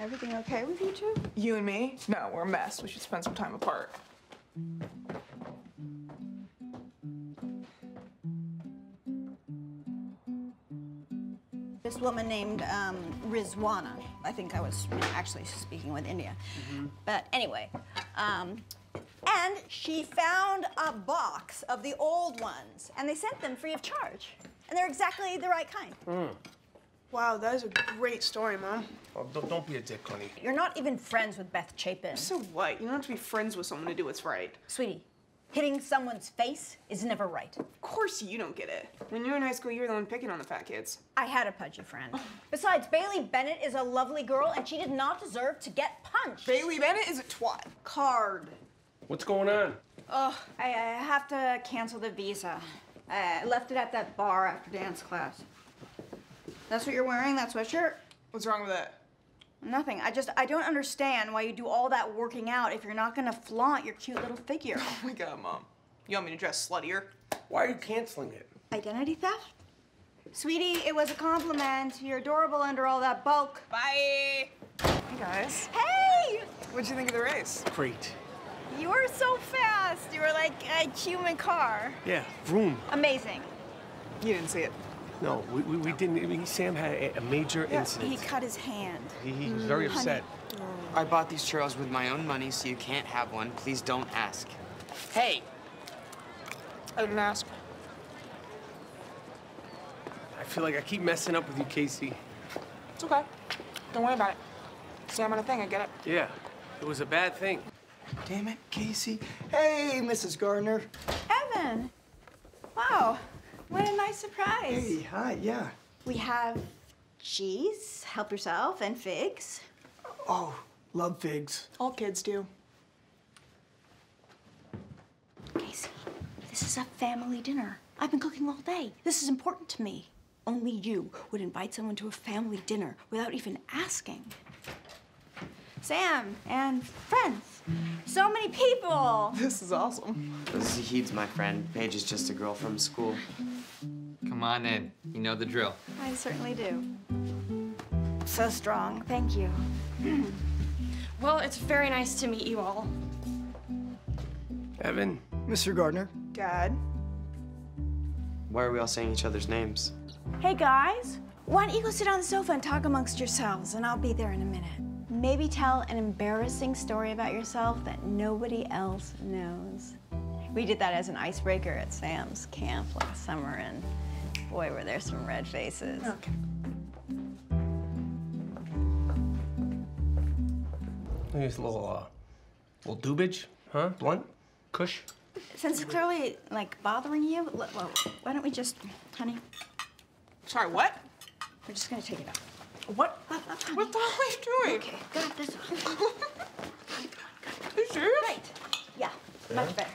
Everything okay with you two? You and me? No, we're a mess. We should spend some time apart. This woman named um, Rizwana. I think I was actually speaking with India. But anyway, um, and she found a box of the old ones, and they sent them free of charge. And they're exactly the right kind. Wow, that is a great story, Mom. Oh, don't, don't be a dick, honey. You're not even friends with Beth Chapin. So what? You don't have to be friends with someone to do what's right. Sweetie, hitting someone's face is never right. Of course you don't get it. When you were in high school, you were the one picking on the fat kids. I had a pudgy friend. Besides, Bailey Bennett is a lovely girl, and she did not deserve to get punched. Bailey Bennett is a twat. Card. What's going on? Oh, I, I have to cancel the visa. I left it at that bar after dance class. That's what you're wearing, that sweatshirt? What's wrong with that? Nothing. I just, I don't understand why you do all that working out if you're not gonna flaunt your cute little figure. Oh my god, Mom. You want me to dress sluttier? Why are you canceling it? Identity theft? Sweetie, it was a compliment. You're adorable under all that bulk. Bye! Hey guys. Hey! What'd you think of the race? Great. You were so fast. You were like a human car. Yeah, vroom. Amazing. You didn't see it. No, we, we, we didn't. I mean, Sam had a, a major incident. He cut his hand. He, he was very mm-hmm. upset. I bought these churros with my own money, so you can't have one. Please don't ask. Hey, I didn't ask. I feel like I keep messing up with you, Casey. It's okay. Don't worry about it. Sam on a thing, I get it. Yeah, it was a bad thing. Damn it, Casey. Hey, Mrs. Gardner. Evan. Wow. What a nice surprise. Hey, hi, yeah. We have cheese, help yourself, and figs. Oh, love figs. All kids do. Casey, this is a family dinner. I've been cooking all day. This is important to me. Only you would invite someone to a family dinner without even asking. Sam and friends. So many people. This is awesome. Zahid's my friend. Paige is just a girl from school. Come on in. You know the drill. I certainly do. So strong. Thank you. Well, it's very nice to meet you all. Evan, Mr. Gardner. Dad. Why are we all saying each other's names? Hey guys, why don't you go sit on the sofa and talk amongst yourselves, and I'll be there in a minute. Maybe tell an embarrassing story about yourself that nobody else knows. We did that as an icebreaker at Sam's camp last summer, and boy, were there some red faces. Okay. maybe a little, uh, little dubage, huh? Blunt? Kush? Since it's clearly like bothering you, well, why don't we just, honey, Sorry, what? we're just gonna take it out. What? What the hell are you doing? Okay, got this on. Are you serious? Right. Yeah, much better.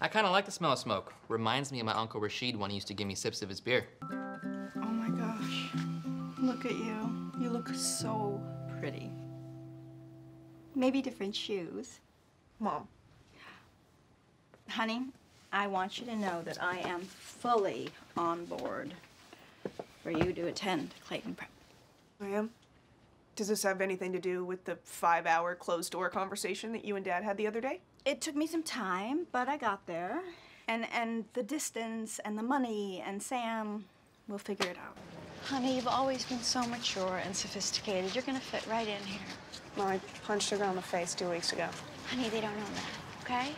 I kind of like the smell of smoke. Reminds me of my Uncle Rashid when he used to give me sips of his beer. Oh my gosh. Look at you. You look so pretty. Maybe different shoes. Mom. Honey, I want you to know that I am fully on board for you to attend Clayton Prep. I am. Does this have anything to do with the five hour closed door conversation that you and Dad had the other day? It took me some time, but I got there. And and the distance and the money and Sam, we'll figure it out. Honey, you've always been so mature and sophisticated. You're gonna fit right in here. Well, I punched a girl in the face two weeks ago. Honey, they don't know that, okay?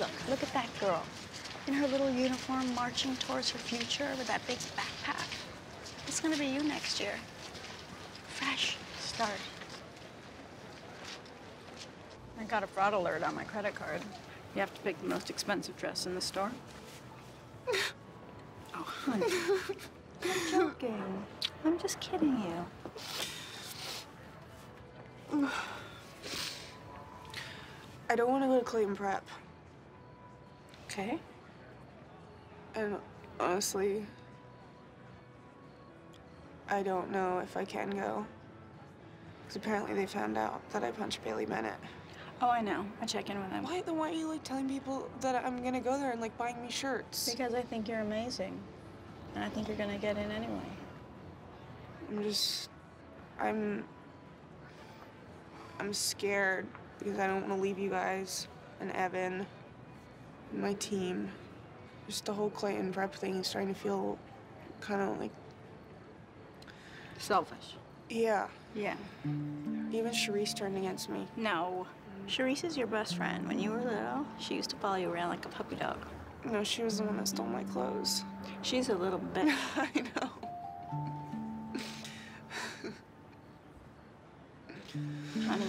Look, look at that girl in her little uniform marching towards her future with that big backpack. It's gonna be you next year. Fresh start. I got a fraud alert on my credit card. You have to pick the most expensive dress in the store. oh, honey. I'm joking. I'm just kidding you. I don't want to go to Clayton Prep. Okay. And honestly, I don't know if I can go. Because apparently they found out that I punched Bailey Bennett. Oh, I know. I check in with him. Why, then why are you like telling people that I'm gonna go there and like buying me shirts? Because I think you're amazing. And I think you're gonna get in anyway. I'm just, I'm, I'm scared because I don't want to leave you guys and Evan and my team. Just the whole Clayton prep thing is starting to feel kind of like, Selfish. yeah. Yeah. Even Charisse turned against me. No. Charisse is your best friend. When you were little, she used to follow you around like a puppy dog. No, she was the one that stole my clothes. She's a little bit. I know. Honey,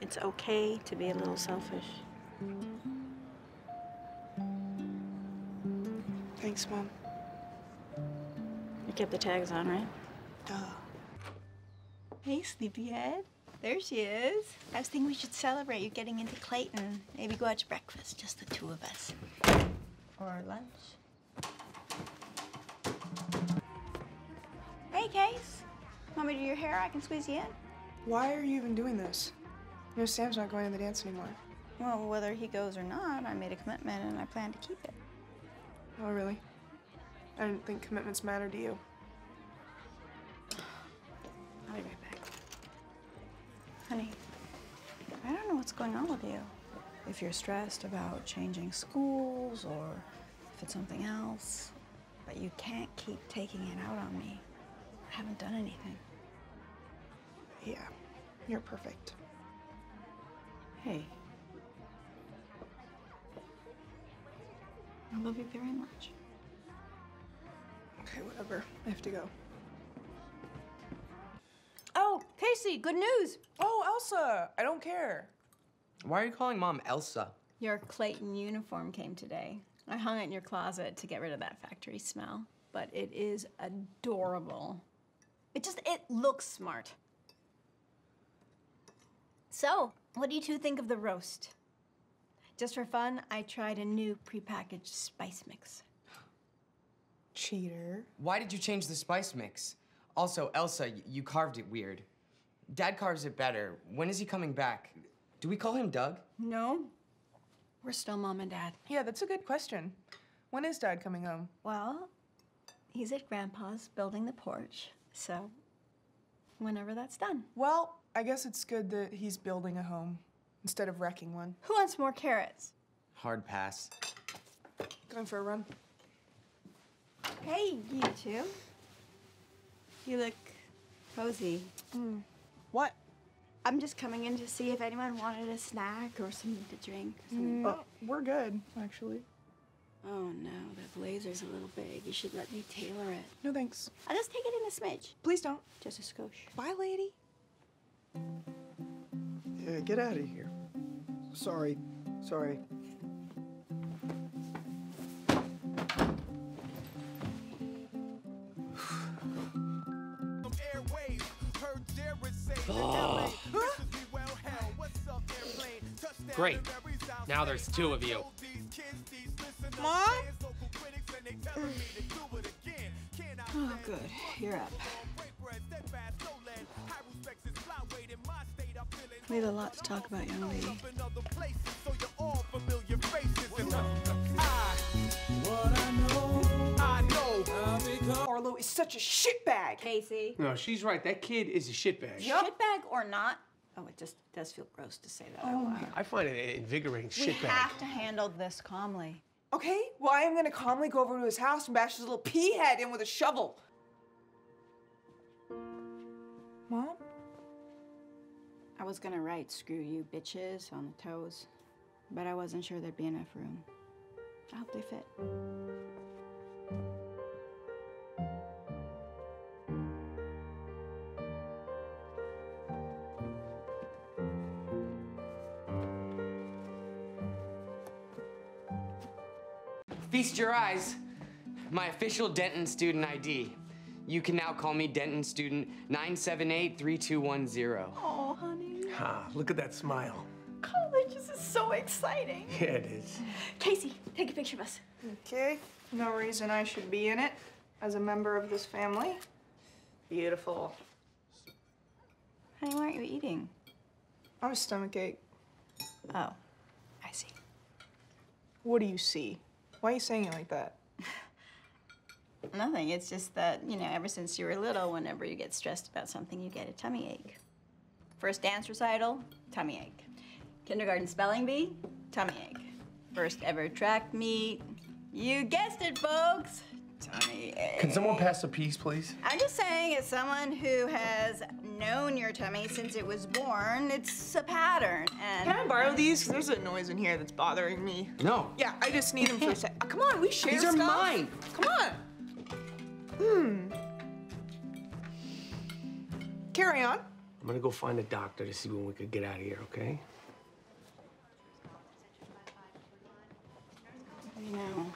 it's okay to be a little selfish. Thanks, Mom. You kept the tags on, right? Duh. Hey, sleepyhead. There she is. I was thinking we should celebrate you getting into Clayton. Maybe go out to breakfast, just the two of us. Or lunch. Hey, Case. Want me to do your hair? I can squeeze you in. Why are you even doing this? You know, Sam's not going to the dance anymore. Well, whether he goes or not, I made a commitment and I plan to keep it. Oh, really? I didn't think commitments matter to you. Going on with you. If you're stressed about changing schools or if it's something else, but you can't keep taking it out on me. I haven't done anything. Yeah, you're perfect. Hey. I love you very much. Okay, whatever. I have to go. Oh, Casey, good news. Oh, Elsa! I don't care. Why are you calling mom Elsa? Your Clayton uniform came today. I hung it in your closet to get rid of that factory smell, but it is adorable. It just it looks smart. So, what do you two think of the roast? Just for fun, I tried a new prepackaged spice mix. Cheater. Why did you change the spice mix? Also, Elsa, you carved it weird. Dad carves it better. When is he coming back? Do we call him Doug? No, we're still mom and dad. Yeah, that's a good question. When is Dad coming home? Well, he's at Grandpa's building the porch, so whenever that's done. Well, I guess it's good that he's building a home instead of wrecking one. Who wants more carrots? Hard pass. Going for a run. Hey, you two. You look cozy. What? I'm just coming in to see if anyone wanted a snack or something to drink. or something. Mm. Oh, we're good, actually. Oh no, that blazer's a little big. You should let me tailor it. No thanks. I'll just take it in a smidge. Please don't. Just a skosh. Bye, lady. Yeah, get out of here. Sorry. Sorry. Oh. Great. Now there's two of you. Mom? Oh, good. You're up. We have a lot to talk about, young lady. Is such a shitbag. Casey. No, she's right. That kid is a shitbag. Shitbag or not? Oh, it just does feel gross to say that. Oh out loud. I find it an invigorating We shitbag. have to handle this calmly. Okay, well, I am gonna calmly go over to his house and bash his little pea head in with a shovel. Mom? I was gonna write screw you bitches on the toes, but I wasn't sure there'd be enough room. I hope they fit. Feast your eyes. My official Denton student ID. You can now call me Denton student 9783210. Oh, honey. Ah, look at that smile. College this is so exciting. Yeah, it is. Casey, take a picture of us. Okay, no reason I should be in it as a member of this family. Beautiful. Honey, why aren't you eating? I have a stomach ache. Oh, I see. What do you see? Why are you saying it like that? Nothing. It's just that, you know, ever since you were little, whenever you get stressed about something, you get a tummy ache. First dance recital, tummy ache. Kindergarten spelling bee, tummy ache. First ever track meet, you guessed it, folks, tummy ache. Can someone pass a piece, please? I'm just saying, as someone who has known your tummy since it was born, it's a pattern. And Can I borrow these? 'Cause there's a noise in here that's bothering me. No. Yeah, I just need them for a sec. Uh, Come on, we share These are stuff. mine. Come on. Hmm. Carry on. I'm gonna go find a doctor to see when we could get out of here, okay? you know,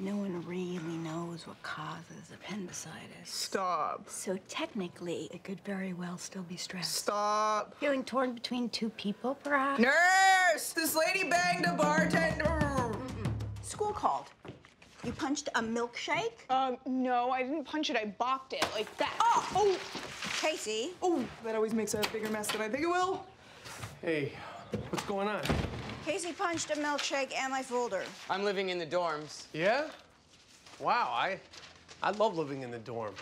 no one really knows what causes appendicitis. Stop. So technically, it could very well still be stress. Stop. Feeling torn between two people, perhaps? Nurse! This lady banged a bartender. School called. You punched a milkshake? Um, no, I didn't punch it. I bopped it like that. Oh! Oh! Casey, Oh! That always makes a bigger mess than I think it will. Hey, what's going on? Casey punched a milkshake and my folder. I'm living in the dorms. Yeah? Wow, I, I love living in the dorm.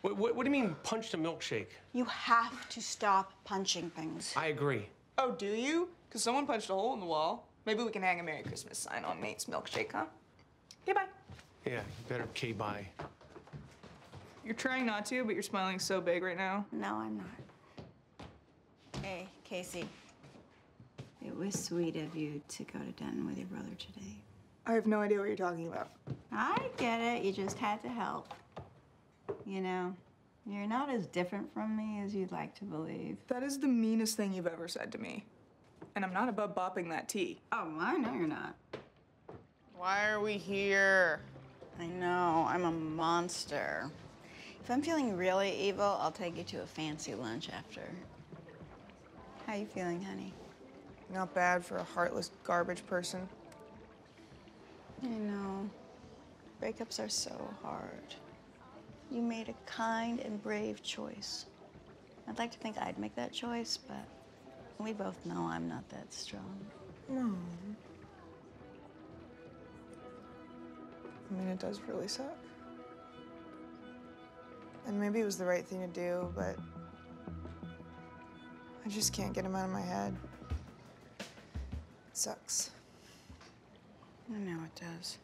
What, what, what do you mean punched a milkshake? You have to stop punching things. I agree. Oh, do you? Because someone punched a hole in the wall. Maybe we can hang a Merry Christmas sign on Nate's milkshake, huh? Okay, bye. Yeah, you better K-bye. You're trying not to, but you're smiling so big right now. No, I'm not. Hey, Casey. It was sweet of you to go to Denton with your brother today. I have no idea what you're talking about. I get it. You just had to help. You know, you're not as different from me as you'd like to believe. That is the meanest thing you've ever said to me. And I'm not above bopping that tea. Oh, I know you're not. Why are we here? I know. I'm a monster. If I'm feeling really evil, I'll take you to a fancy lunch after. How you feeling, honey? Not bad for a heartless garbage person. I know. Breakups are so hard. You made a kind and brave choice. I'd like to think I'd make that choice, but we both know I'm not that strong. Mom. I mean, it does really suck. And maybe it was the right thing to do, but I just can't get him out of my head. Sucks. I know it does.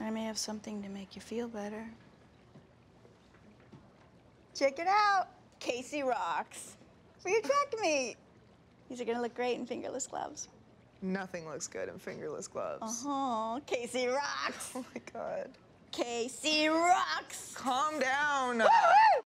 I may have something to make you feel better. Check it out. Casey rocks. For your track meet. These are gonna look great in fingerless gloves. Nothing looks good in fingerless gloves. Oh, Casey rocks. Oh my god. Casey rocks. Calm down. Woo!